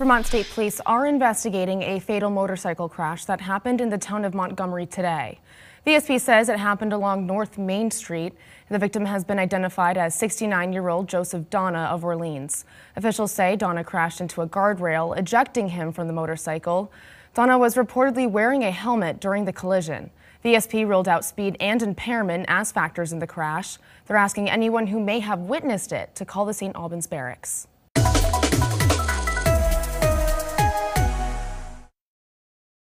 Vermont State Police are investigating a fatal motorcycle crash that happened in the town of Montgomery today. VSP says it happened along North Main Street. The victim has been identified as 69-year-old Joseph Donna of Orleans. Officials say Donna crashed into a guardrail, ejecting him from the motorcycle. Donna was reportedly wearing a helmet during the collision. VSP ruled out speed and impairment as factors in the crash. They're asking anyone who may have witnessed it to call the St. Albans Barracks.